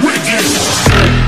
wicked.